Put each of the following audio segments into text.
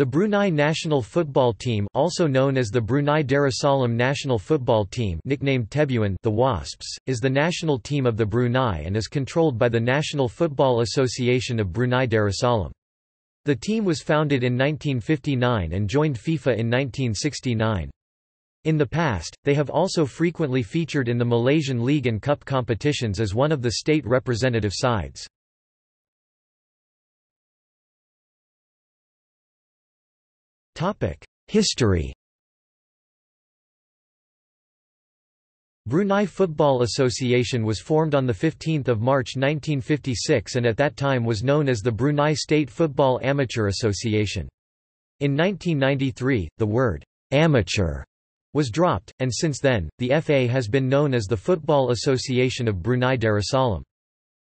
The Brunei national football team also known as the Brunei Darussalam national football team nicknamed Tebuan the Wasps, is the national team of the Brunei and is controlled by the National Football Association of Brunei Darussalam. The team was founded in 1959 and joined FIFA in 1969. In the past, they have also frequently featured in the Malaysian League and Cup competitions as one of the state representative sides. History Brunei Football Association was formed on 15 March 1956 and at that time was known as the Brunei State Football Amateur Association. In 1993, the word «amateur» was dropped, and since then, the FA has been known as the Football Association of Brunei Darussalam.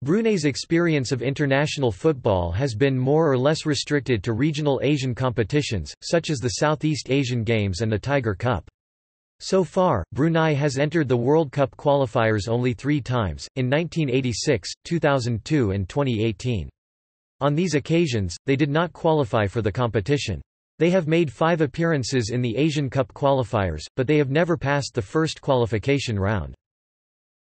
Brunei's experience of international football has been more or less restricted to regional Asian competitions, such as the Southeast Asian Games and the Tiger Cup. So far, Brunei has entered the World Cup qualifiers only three times, in 1986, 2002 and 2018. On these occasions, they did not qualify for the competition. They have made five appearances in the Asian Cup qualifiers, but they have never passed the first qualification round.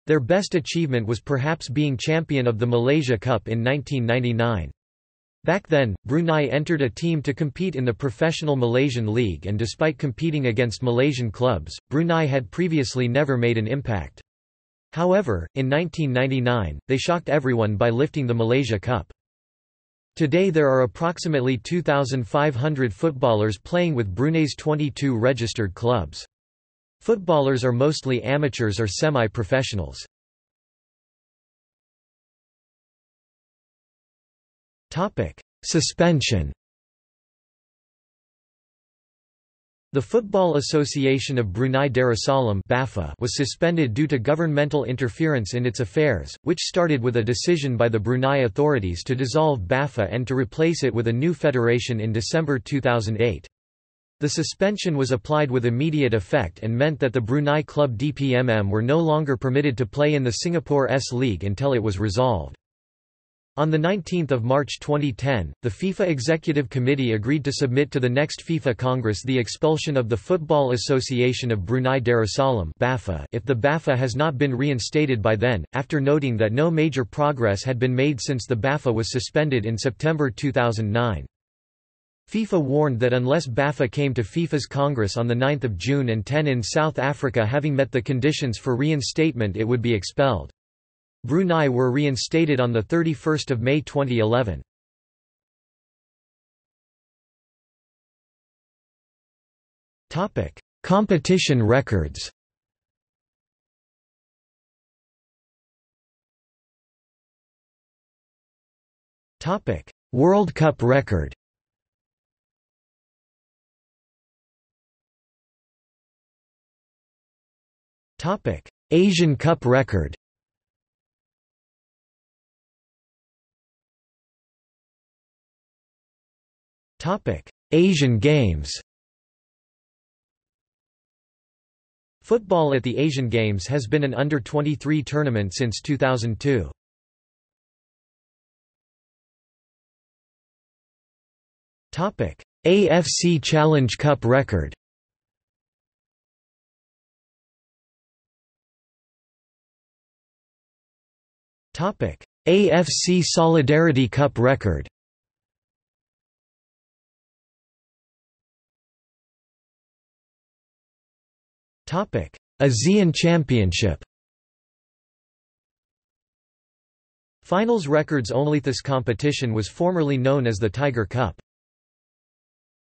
Their best achievement was perhaps being champion of the Malaysia Cup in 1999. Back then, Brunei entered a team to compete in the professional Malaysian League and despite competing against Malaysian clubs, Brunei had previously never made an impact. However, in 1999, they shocked everyone by lifting the Malaysia Cup. Today there are approximately 2,500 footballers playing with Brunei's 22 registered clubs. Footballers are mostly amateurs or semi-professionals. Suspension The Football Association of Brunei Darussalam was suspended due to governmental interference in its affairs, which started with a decision by the Brunei authorities to dissolve BAFA and to replace it with a new federation in December 2008. The suspension was applied with immediate effect and meant that the Brunei club DPMM were no longer permitted to play in the Singapore S League until it was resolved. On 19 March 2010, the FIFA Executive Committee agreed to submit to the next FIFA Congress the expulsion of the Football Association of Brunei Darussalam if the BAFA has not been reinstated by then, after noting that no major progress had been made since the BAFA was suspended in September 2009. FIFA warned that unless BAFA came to FIFA's Congress on 9 June and 10 in South Africa having met the conditions for reinstatement it would be expelled. Brunei were reinstated on 31 May 2011. Competition records World Cup record Topic: Asian Cup record. Topic: Asian Games. Football at the Asian Games has been an under-23 tournament since 2002. Topic: AFC Challenge Cup record. AFC Solidarity Cup record. ASEAN Championship. Finals records only This competition was formerly known as the Tiger Cup.